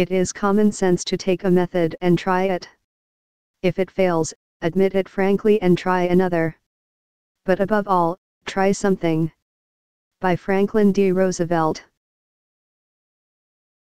It is common sense to take a method and try it. If it fails, admit it frankly and try another. But above all, try something. By Franklin D. Roosevelt